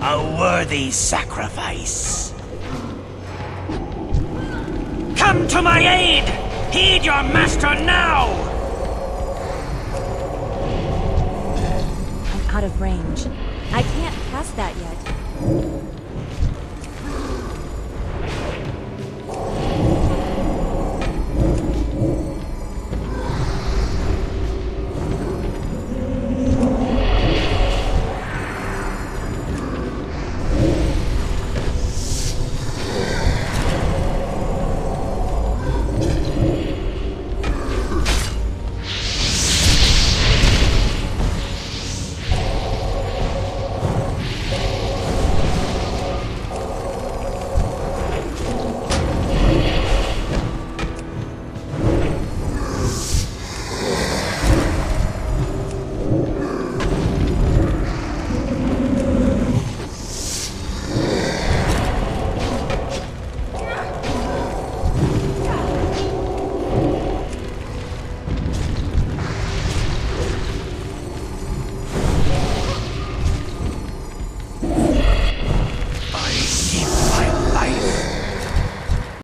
a worthy sacrifice. Come to my aid! Heed your master now! I'm out of range. I can't pass that yet.